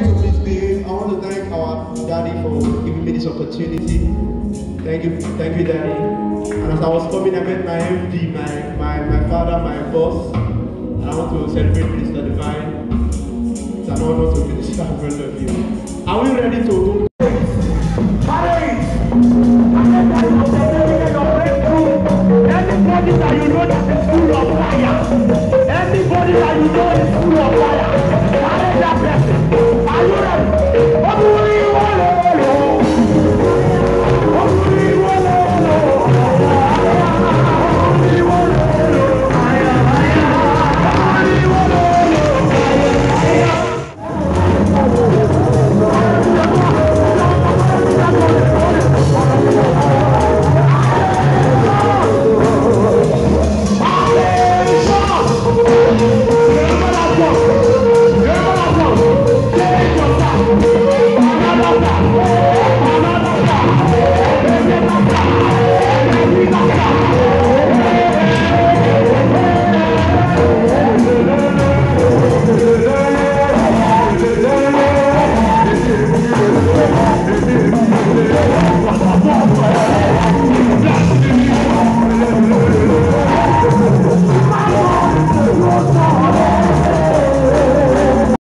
ready to meet me. I want to thank our daddy for giving me this opportunity. Thank you, thank you, daddy. And as I was coming, I met my MD, my, my, my father, my boss. And I want to celebrate Minister Divine. It's an honor to be minister in front of you. Are we ready to go? Anybody that you know that is full of fire, anybody that you know